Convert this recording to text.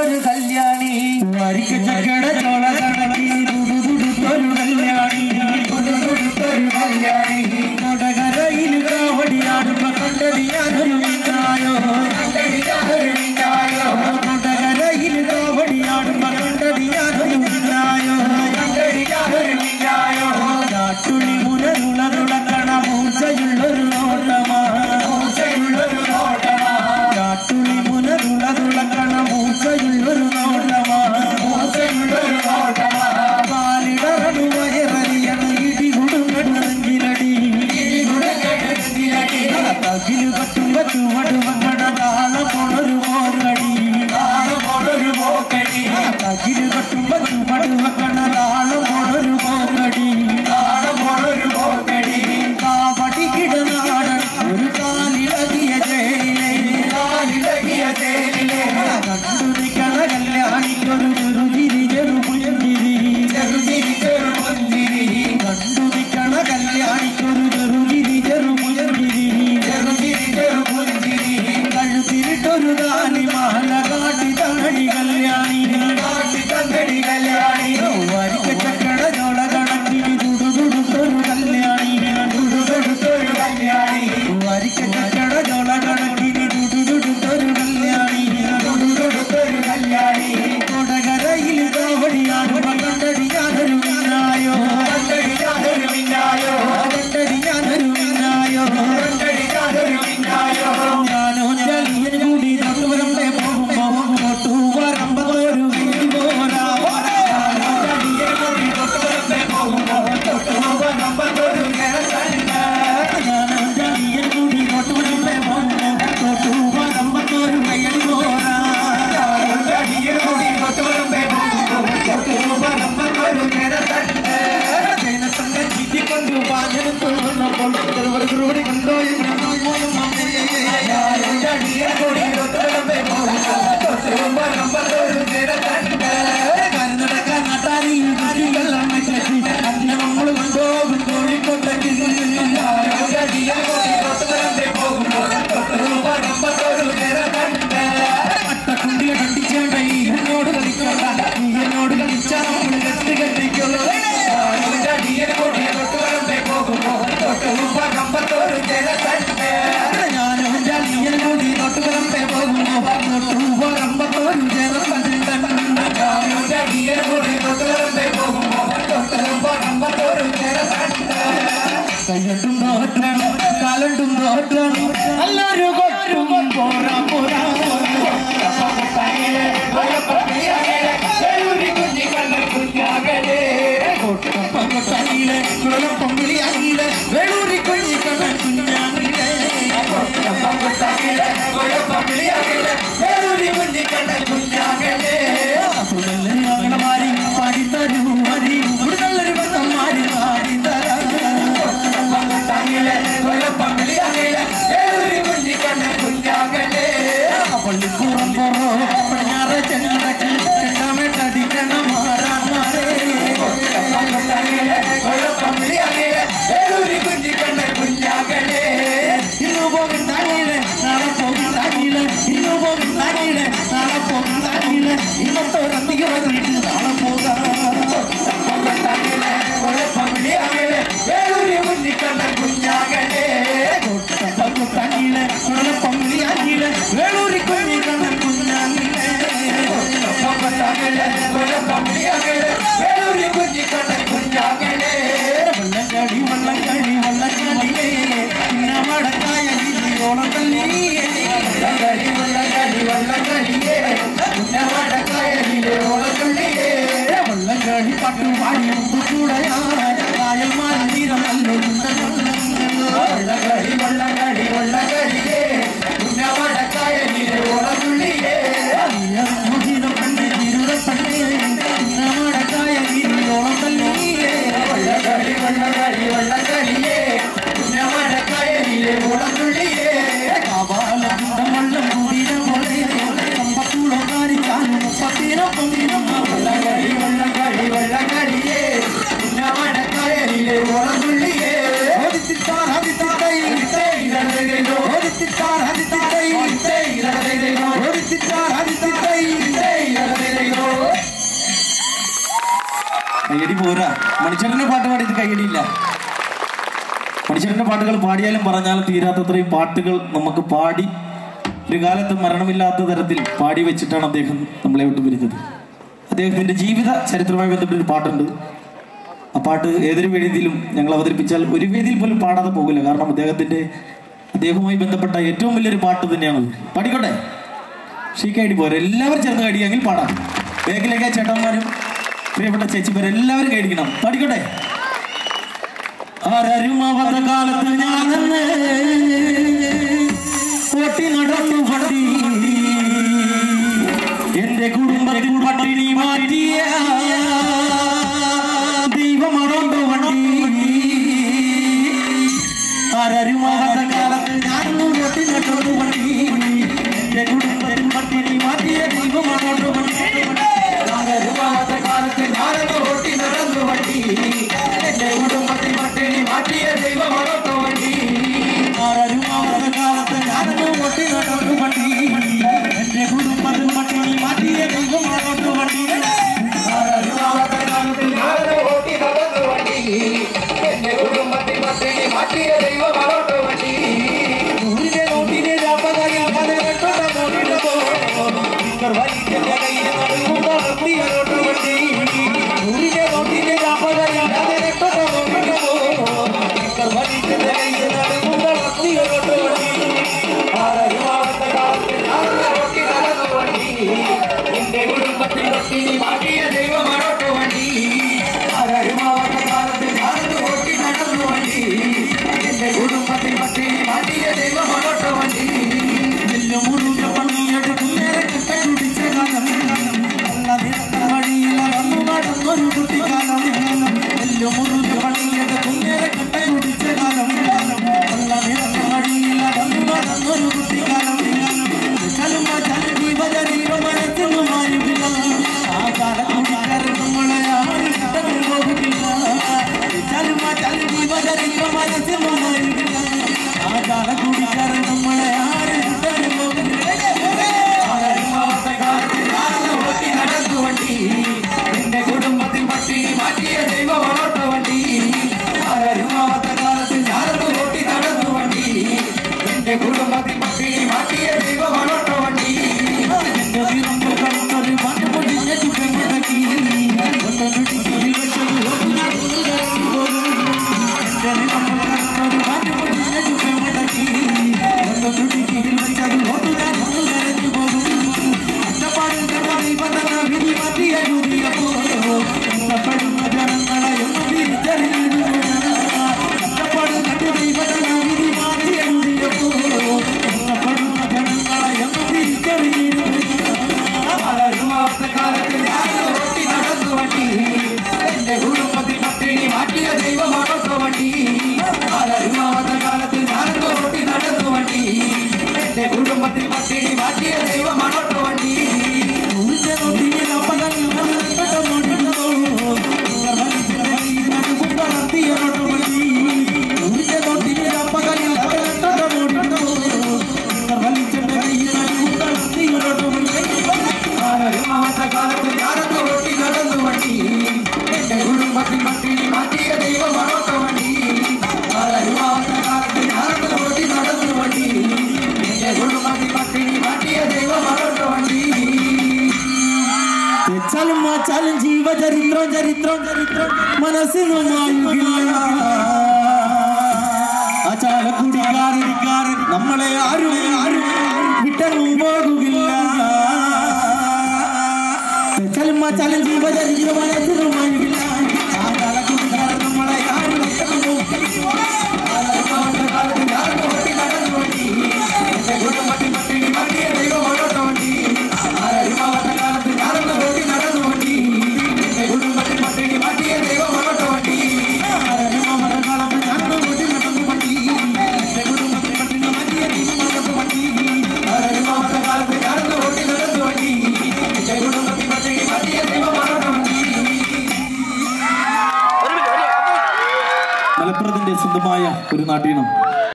ஒரு கல்யாணி மறிக்க சக்கட Chola Saluda. Israel. കയ്യട്ടും തോറ്റണം കാലട്ടും തോറ്റണം എല്ലാരും കൊട്ടും പോരാ പോരാ വെളൂരി കുഞ്ഞിക്കണ്ണൻ കുഞ്ഞാങ്ങിലെ கண்ண குள்ளி கண்ண குள்ளி చూడయా రాయమాల తీరమల్లు వల్లగడి వల్లగడి കയ്യടി പോരാ. മണിച്ചേട്ടന്റെ പാട്ട് പാടിയത് കയ്യടിയില്ല. മണിച്ചേട്ടന്റെ പാട്ടുകൾ പാടിയാലും പറഞ്ഞാലും തീരാത്തത്രയും പാട്ടുകൾ നമുക്ക് പാടി ഒരു കാലത്ത് മരണമില്ലാത്ത തരത്തിൽ പാടി വെച്ചിട്ടാണ് അദ്ദേഹം നമ്മളെ വിട്ടു പിരിഞ്ഞത്. അദ്ദേഹത്തിന്റെ ജീവിത ചരിത്രമായി ബന്ധപ്പെട്ടൊരു പാട്ടുണ്ട്. ആ പാട്ട് ഏതൊരു വേദിയിലും ഞങ്ങൾ അവതരിപ്പിച്ചാൽ ഒരു വേദിയിൽ പോലും പാടാതെ പോകില്ല. കാരണം അദ്ദേഹത്തിന്റെ അദ്ദേഹവുമായി ബന്ധപ്പെട്ട ഏറ്റവും വലിയൊരു പാട്ട് തന്നെയാണ് പാടിക്കോട്ടെ? ഷീക്കായിട്ട് പോരാ. എല്ലാവരും ചേർന്ന് കഴിയുമെങ്കിൽ പാടാം. ബേക്കിലേക്ക് ചേട്ടന്മാരും പ്രിയപ്പെട്ട ചേച്ചിമാരെല്ലാവരും കഴിക്കണം. പാടിക്കട്ടെ ആരും അവധ കാലത്ത് ഞാനെന്ന് ഓട്ടി നടന്നു പട്ടി എന്റെ കുടുംബത്തിൽ പട്ടിണി മാറ്റിയ ദൈവമാണോ വണ്ടി ആരും അവധ മാച്ചാലും മാച്ചാലും ജീവചരിത്രം ചരിത്രം ചരിത്രം മനസ്സിനു മായില്ല ആ ചാലക്കുടിക്കാരൻ നമ്മളെ ആരും ആരും വിട്ടങ്ങും പോകുകില്ല മാച്ചാലും മാച്ചാലും ജീവചരിത്രം മനസ്സിനു മായില്ല നാട്ടീനം